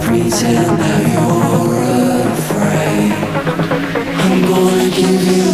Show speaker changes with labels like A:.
A: Pretend that you're afraid. I'm gonna give you